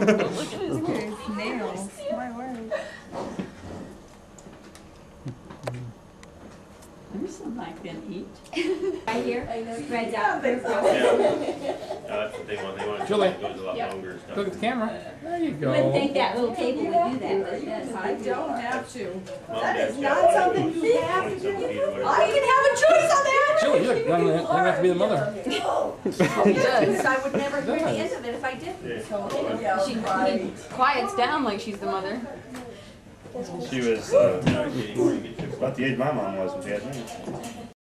Look at his Look at his nails. My word. There's some I can eat. Right here, spreads out. Yeah. Yeah, that's what they want, they want it Julie. to goes a lot Yep. longer and stuff. Look at the camera. There you You wouldn't think that little table would do that, but it does. I don't have to. Mom, That Dad's is got not something you have to 20 something feet or whatever. I can have a choice on that. Julie, you look young, young enough to be the mother. No. He does. Because I would never hear the end of it if I didn't. Yeah. Yeah, She right. he quiets down like she's the mother. She was uh, Yeah, Katie, where you get your- about the age my mom was when she had me.